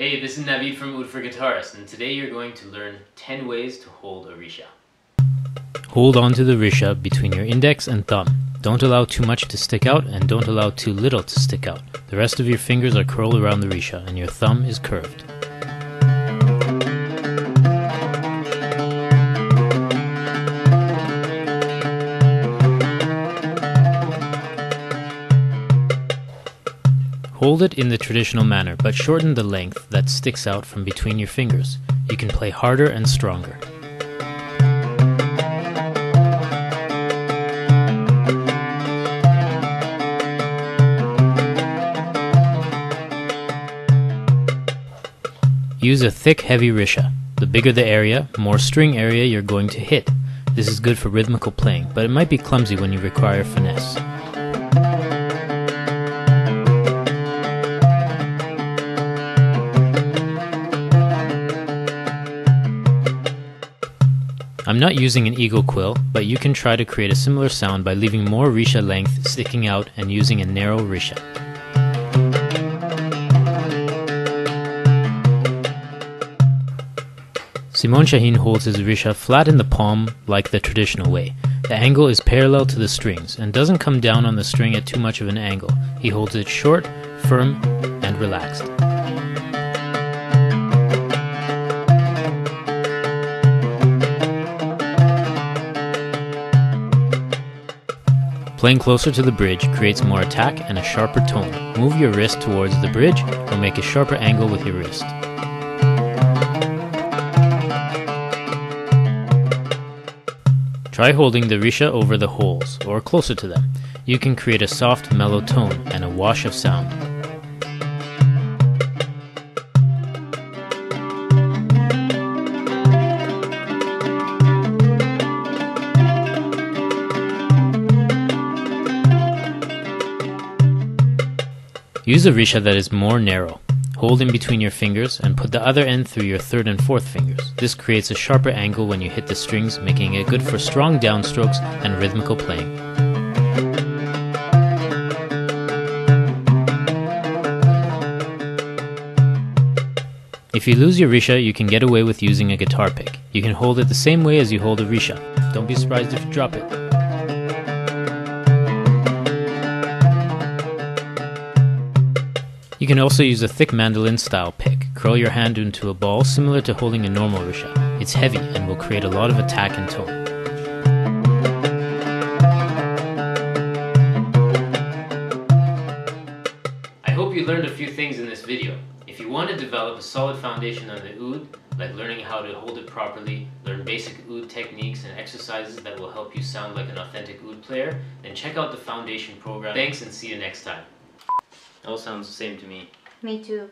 is Navid from Oud for Guitarists, and today you're going to learn 10 ways to hold a risha. Hold on to the risha between your index and thumb. Don't allow too much to stick out and don't allow too little to stick out. The rest of your fingers are curled around the risha and your thumb is curved. Hold it in the traditional manner, but shorten the length that sticks out from between your fingers. You can play harder and stronger. Use a thick, heavy risha. The bigger the area, more string area you're going to hit. This is good for rhythmical playing, but it might be clumsy when you require finesse. Not using an eagle quill, but you can try to create a similar sound by leaving more risha length sticking out and using a narrow risha. Simon Shaheen holds his risha flat in the palm like the traditional way. The angle is parallel to the strings and doesn't come down on the string at too much of an angle. He holds it short, firm, and relaxed. Playing closer to the bridge creates more attack and a sharper tone. Move your wrist towards the bridge or make a sharper angle with your wrist. Try holding the risha over the holes or closer to them. You can create a soft, mellow tone and a wash of sound. Use a risha that is more narrow. Hold in between your fingers and put the other end through your third and fourth fingers. This creates a sharper angle when you hit the strings, making it good for strong downstrokes and rhythmical playing. If you lose your risha, you can get away with using a guitar pick. You can hold it the same way as you hold a risha. Don't be surprised if you drop it. You can also use a thick mandolin style pick. Curl your hand into a ball similar to holding a normal risha. It's heavy and will create a lot of attack and tone. I hope you learned a few things in this video. If you want to develop a solid foundation on the oud, like learning how to hold it properly, learn basic oud techniques and exercises that will help you sound like an authentic oud player, then check out the foundation program. Thanks and see you next time. All sounds the same to me. Me too.